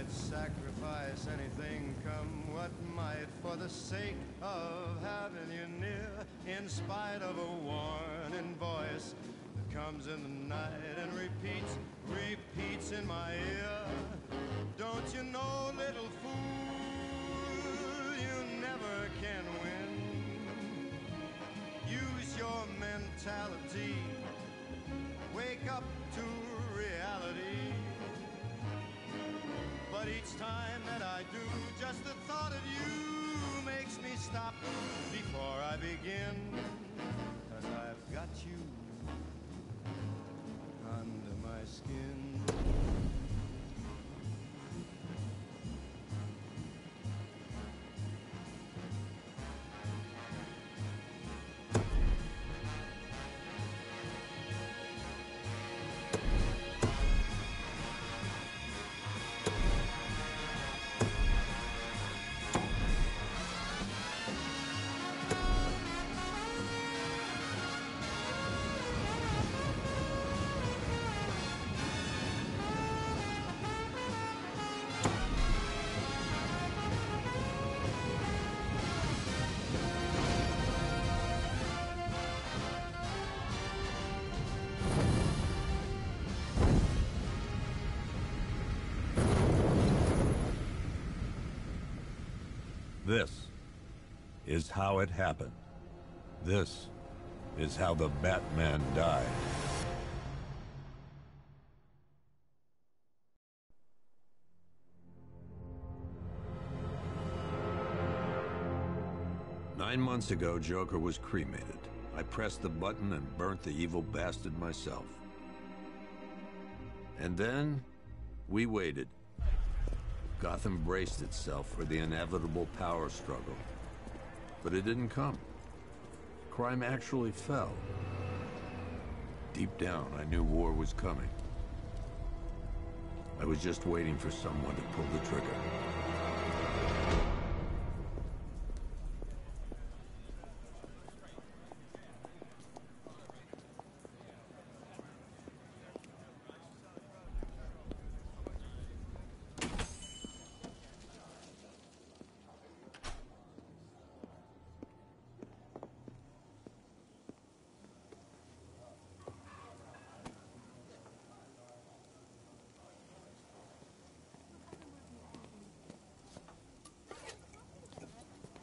I'd sacrifice anything, come what might, for the sake of having you near, in spite of a warning voice that comes in the night and repeats, repeats in my ear. Don't you know, little fool, you never can win. Use your mentality. Wake up to reality. But each time that I do, just the thought of you makes me stop before I begin. Cause I've got you under my skin. This is how it happened. This is how the Batman died. Nine months ago, Joker was cremated. I pressed the button and burnt the evil bastard myself. And then, we waited. Gotham braced itself for the inevitable power struggle. But it didn't come. Crime actually fell. Deep down, I knew war was coming. I was just waiting for someone to pull the trigger.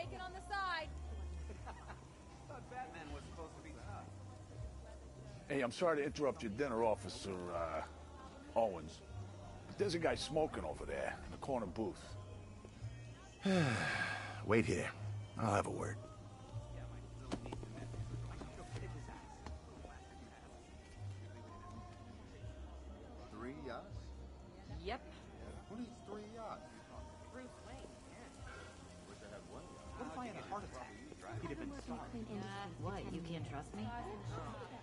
Waffles with bacon on the side. Hey, I'm sorry to interrupt your dinner, Officer uh, Owens. But there's a guy smoking over there in the corner booth. Wait here. I'll have a word. Trust me?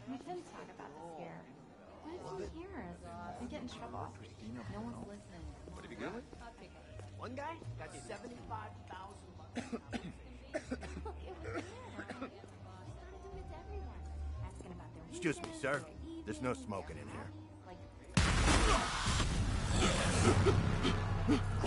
We can talk about this here. What if someone hears? We get in trouble. No one's listening. What have you got? One guy got 75,000 bucks. Look, it was weird. Started doing it to everyone. Asking about their Excuse me, sir. There's no smoking in here.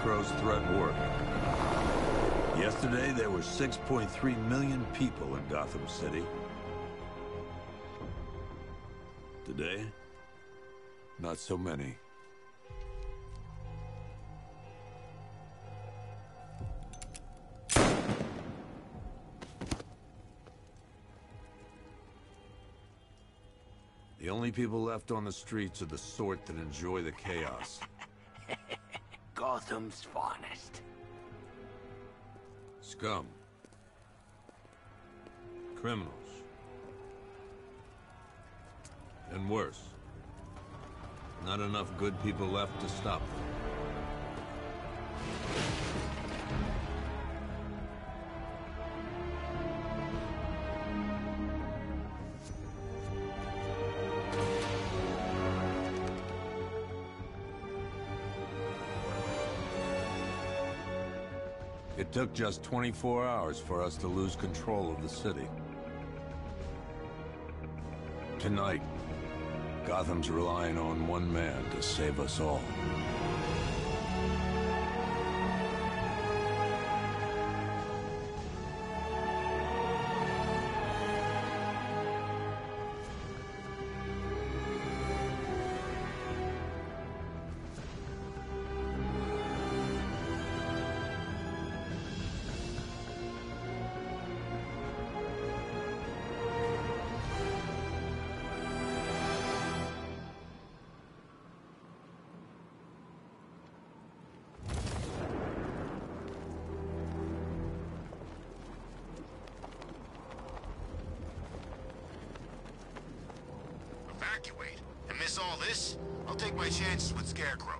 Scarecrow's threat worked. Yesterday, there were 6.3 million people in Gotham City. Today, not so many. The only people left on the streets are the sort that enjoy the chaos. Gotham's finest. Scum. Criminals. And worse. Not enough good people left to stop them. It took just 24 hours for us to lose control of the city. Tonight, Gotham's relying on one man to save us all. Evacuate? And miss all this? I'll take my chances with Scarecrow.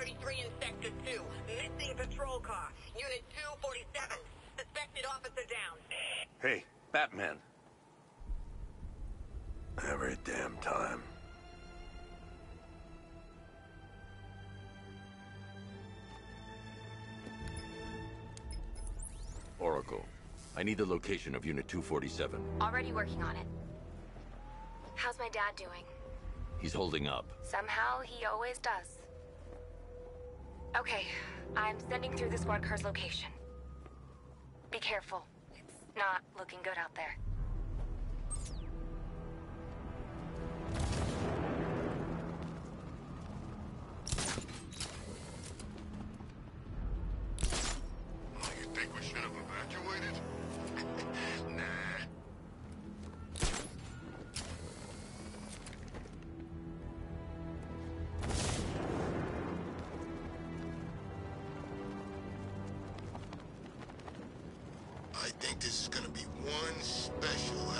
33-2 Missing patrol car. Unit 247. Suspected officer down. Hey, Batman. Every damn time. Oracle, I need the location of Unit 247. Already working on it. How's my dad doing? He's holding up. Somehow, he always does. Okay, I'm sending through the squad car's location. Be careful. It's not looking good out there. Think this is gonna be one special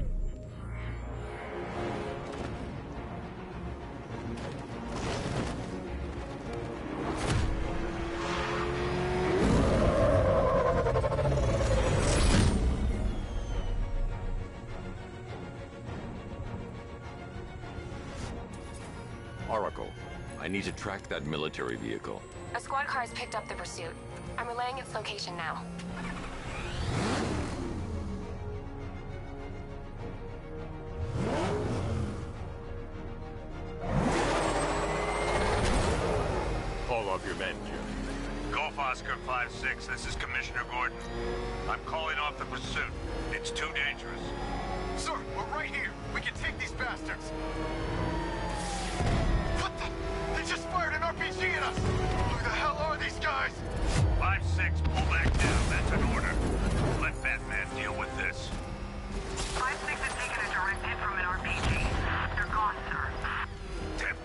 I need to track that military vehicle. A squad car has picked up the pursuit. I'm relaying its location now. Call off your men, Jim. Golf Oscar 5-6, this is Commissioner Gordon. I'm calling off the pursuit. It's too dangerous. Sir, we're right here. We can take these bastards. What? They just fired an RPG at us. Who the hell are these guys? 5-6, pull back down. That's an order. Let Batman deal with this. 5-6 has taken a direct hit from an RPG. They're gone, sir. Tim,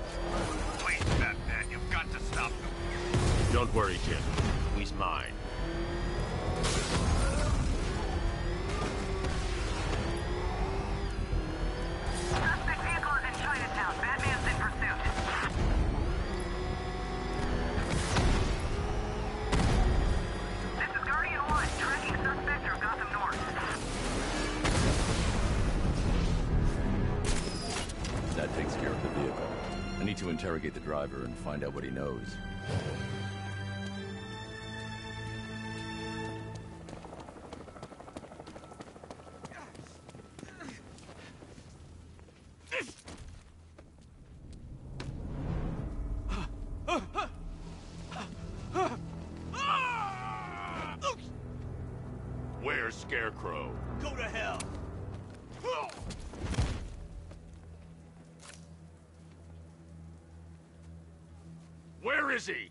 please, Batman, you've got to stop them. Don't worry, Jim. He's mine. Interrogate the driver and find out what he knows. Where's Scarecrow? Go to hell. Where is he?